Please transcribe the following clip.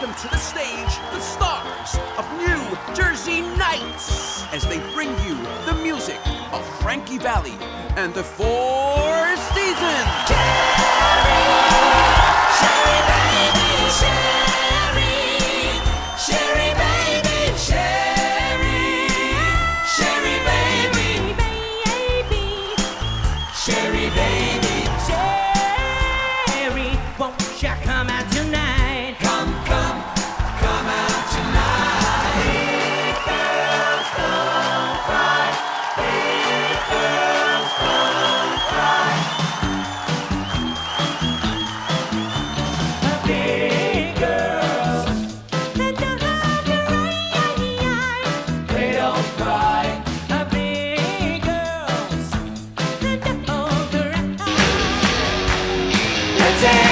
welcome to the stage the stars of New Jersey Nights as they bring you the music of Frankie Valli and the Four Seasons. Sherry baby, Sherry, won't you come Let's